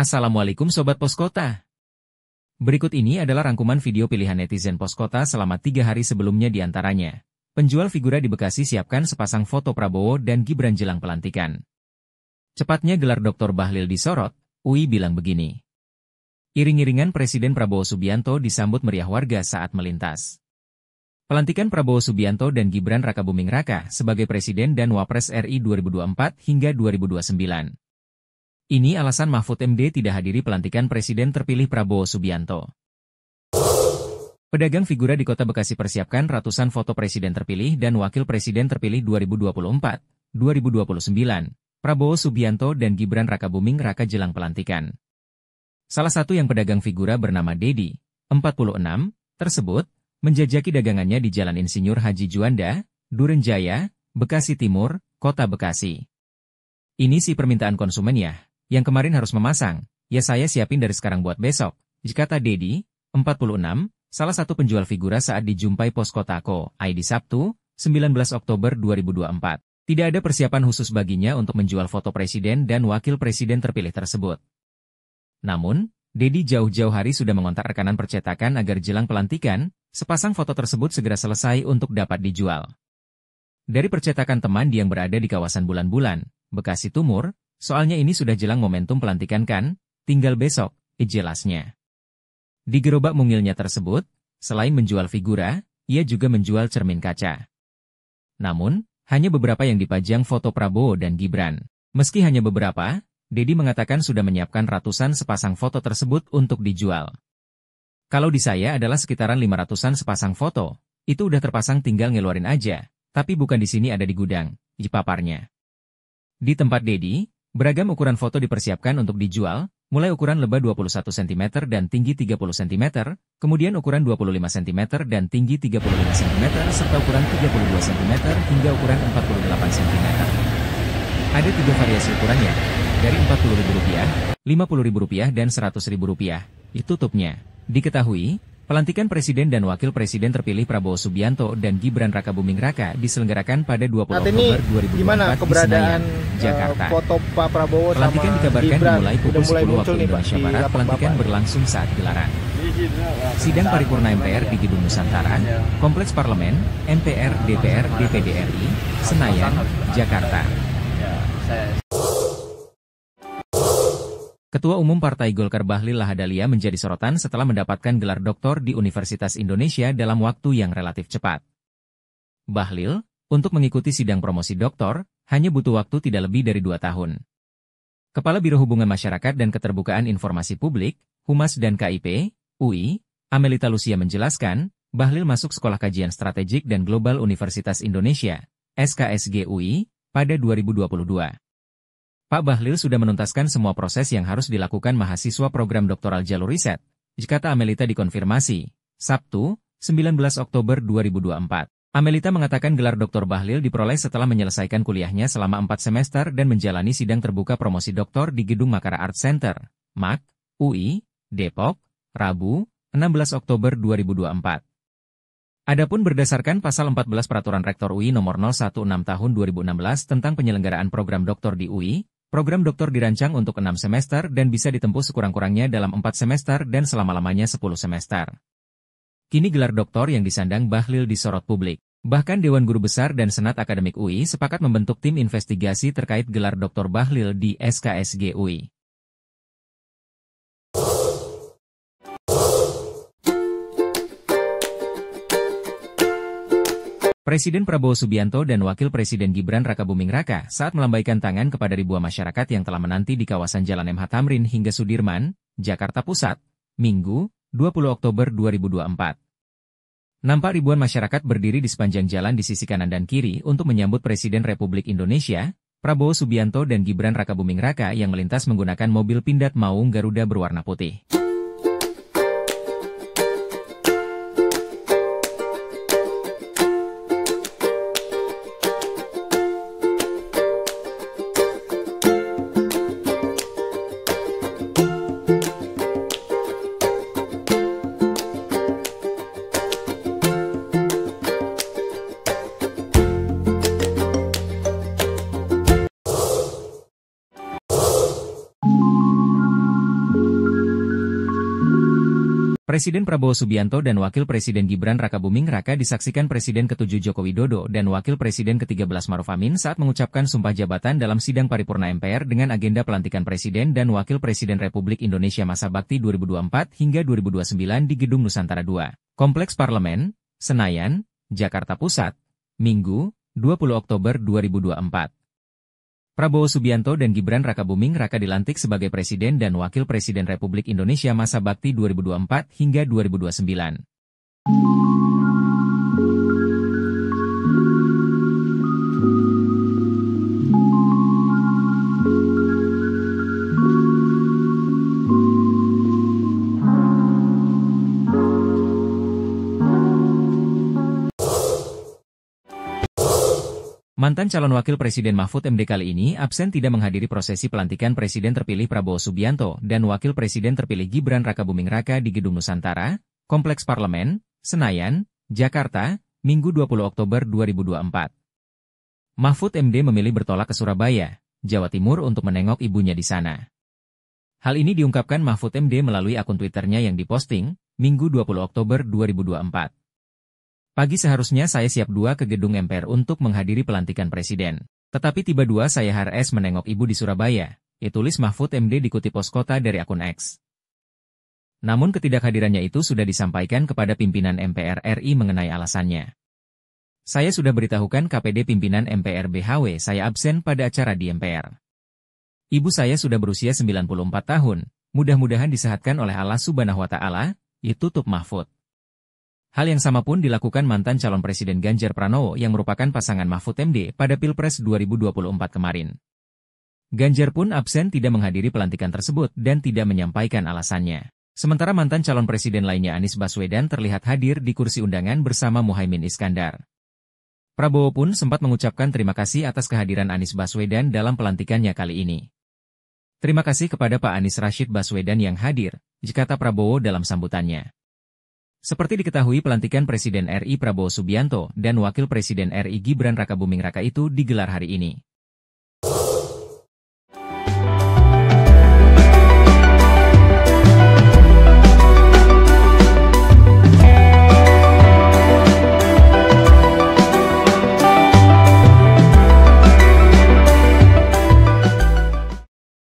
Assalamualaikum Sobat Poskota. Berikut ini adalah rangkuman video pilihan netizen Poskota selama tiga hari sebelumnya di antaranya. Penjual figura di Bekasi siapkan sepasang foto Prabowo dan Gibran jelang pelantikan. Cepatnya gelar Dr. Bahlil disorot, UI bilang begini. Iring-iringan Presiden Prabowo Subianto disambut meriah warga saat melintas. Pelantikan Prabowo Subianto dan Gibran Raka Buming Raka sebagai Presiden dan Wapres RI 2024 hingga 2029. Ini alasan Mahfud MD tidak hadiri pelantikan Presiden terpilih Prabowo Subianto. Pedagang figura di kota Bekasi persiapkan ratusan foto Presiden terpilih dan Wakil Presiden terpilih 2024, 2029, Prabowo Subianto dan Gibran Raka Buming Raka jelang pelantikan. Salah satu yang pedagang figura bernama Dedi, 46, tersebut, menjajaki dagangannya di Jalan Insinyur Haji Juanda, Durenjaya, Bekasi Timur, Kota Bekasi. Ini sih permintaan konsumen ya, yang kemarin harus memasang, ya saya siapin dari sekarang buat besok, jika kata Dedi, 46, salah satu penjual figura saat dijumpai pos Kotako, ID Sabtu, 19 Oktober 2024. Tidak ada persiapan khusus baginya untuk menjual foto presiden dan wakil presiden terpilih tersebut. Namun, Dedi jauh-jauh hari sudah mengontak rekanan percetakan agar jelang pelantikan, Sepasang foto tersebut segera selesai untuk dapat dijual. Dari percetakan teman yang berada di kawasan bulan-bulan, Bekasi Tumur, soalnya ini sudah jelang momentum pelantikan kan, tinggal besok, jelasnya. Di gerobak mungilnya tersebut, selain menjual figura, ia juga menjual cermin kaca. Namun, hanya beberapa yang dipajang foto Prabowo dan Gibran. Meski hanya beberapa, Dedi mengatakan sudah menyiapkan ratusan sepasang foto tersebut untuk dijual. Kalau di saya adalah sekitaran 500-an sepasang foto. Itu udah terpasang tinggal ngeluarin aja. Tapi bukan di sini ada di gudang, paparnya. Di tempat Dedi, beragam ukuran foto dipersiapkan untuk dijual, mulai ukuran lebah 21 cm dan tinggi 30 cm, kemudian ukuran 25 cm dan tinggi 35 cm, serta ukuran 32 cm hingga ukuran 48 cm. Ada tiga variasi ukurannya, dari Rp40.000, Rp50.000 dan Rp100.000. Itu tutupnya. Diketahui, pelantikan Presiden dan Wakil Presiden terpilih Prabowo Subianto dan Gibran Raka Buming Raka diselenggarakan pada 20 Saat Oktober 2024 gimana keberadaan di Senayan, Jakarta. Uh, foto Pak Prabowo pelantikan sama dikabarkan Gibran dimulai pukul mulai 10 waktu Indonesia nih, Barat. Pelantikan berlangsung saat gelaran. Sidang paripurna MPR di Gedung Nusantara, Kompleks Parlemen, MPR, DPR, DPD RI, Senayan, Jakarta. Ketua Umum Partai Golkar Bahlil Lahadalia menjadi sorotan setelah mendapatkan gelar doktor di Universitas Indonesia dalam waktu yang relatif cepat. Bahlil, untuk mengikuti sidang promosi doktor, hanya butuh waktu tidak lebih dari dua tahun. Kepala Biro Hubungan Masyarakat dan Keterbukaan Informasi Publik, Humas dan KIP, UI, Amelita Lucia menjelaskan, Bahlil masuk Sekolah Kajian Strategik dan Global Universitas Indonesia, SKSG UI, pada 2022. Pak Bahlil sudah menuntaskan semua proses yang harus dilakukan mahasiswa program doktoral jalur riset, jika Amelita dikonfirmasi. Sabtu, 19 Oktober 2024. Amelita mengatakan gelar Dr. Bahlil diperoleh setelah menyelesaikan kuliahnya selama 4 semester dan menjalani sidang terbuka promosi doktor di Gedung Makara Art Center, MAK, UI, Depok, Rabu, 16 Oktober 2024. Adapun berdasarkan pasal 14 Peraturan Rektor UI nomor 016 tahun 2016 tentang penyelenggaraan program doktor di UI, Program doktor dirancang untuk 6 semester dan bisa ditempuh sekurang-kurangnya dalam 4 semester dan selama-lamanya 10 semester. Kini gelar doktor yang disandang Bahlil disorot publik. Bahkan Dewan Guru Besar dan Senat Akademik UI sepakat membentuk tim investigasi terkait gelar doktor Bahlil di SKSG UI. Presiden Prabowo Subianto dan Wakil Presiden Gibran Raka Buming Raka saat melambaikan tangan kepada ribuan masyarakat yang telah menanti di kawasan Jalan MH Tamrin hingga Sudirman, Jakarta Pusat, Minggu, 20 Oktober 2024. Nampak ribuan masyarakat berdiri di sepanjang jalan di sisi kanan dan kiri untuk menyambut Presiden Republik Indonesia, Prabowo Subianto dan Gibran Raka Buming Raka yang melintas menggunakan mobil pindad maung Garuda berwarna putih. Presiden Prabowo Subianto dan Wakil Presiden Gibran Rakabuming Raka disaksikan Presiden ke-7 Joko Widodo dan Wakil Presiden ke-13 Maruf Amin saat mengucapkan sumpah jabatan dalam sidang paripurna MPR dengan agenda pelantikan Presiden dan Wakil Presiden Republik Indonesia masa bakti 2024 hingga 2029 di Gedung Nusantara II, Kompleks Parlemen, Senayan, Jakarta Pusat, Minggu, 20 Oktober 2024. Prabowo Subianto dan Gibran Rakabuming Raka dilantik sebagai Presiden dan Wakil Presiden Republik Indonesia masa bakti 2024 hingga 2029. Mantan calon wakil Presiden Mahfud MD kali ini absen tidak menghadiri prosesi pelantikan Presiden terpilih Prabowo Subianto dan Wakil Presiden terpilih Gibran Rakabuming Raka di Gedung Nusantara, Kompleks Parlemen, Senayan, Jakarta, Minggu 20 Oktober 2024. Mahfud MD memilih bertolak ke Surabaya, Jawa Timur untuk menengok ibunya di sana. Hal ini diungkapkan Mahfud MD melalui akun Twitternya yang diposting, Minggu 20 Oktober 2024. Pagi seharusnya saya siap dua ke gedung MPR untuk menghadiri pelantikan presiden. Tetapi tiba dua saya HRS menengok ibu di Surabaya. Itulis Mahfud MD dikutip pos kota dari akun X. Namun ketidakhadirannya itu sudah disampaikan kepada pimpinan MPR RI mengenai alasannya. Saya sudah beritahukan KPD pimpinan MPR BHW saya absen pada acara di MPR. Ibu saya sudah berusia 94 tahun, mudah-mudahan disehatkan oleh Allah subhanahu wa ta'ala, itu tutup Mahfud. Hal yang sama pun dilakukan mantan calon Presiden Ganjar Pranowo yang merupakan pasangan Mahfud MD pada Pilpres 2024 kemarin. Ganjar pun absen tidak menghadiri pelantikan tersebut dan tidak menyampaikan alasannya. Sementara mantan calon presiden lainnya Anies Baswedan terlihat hadir di kursi undangan bersama Muhaimin Iskandar. Prabowo pun sempat mengucapkan terima kasih atas kehadiran Anies Baswedan dalam pelantikannya kali ini. Terima kasih kepada Pak Anies Rashid Baswedan yang hadir, kata Prabowo dalam sambutannya. Seperti diketahui pelantikan Presiden RI Prabowo Subianto dan Wakil Presiden RI Gibran Rakabuming Raka itu digelar hari ini.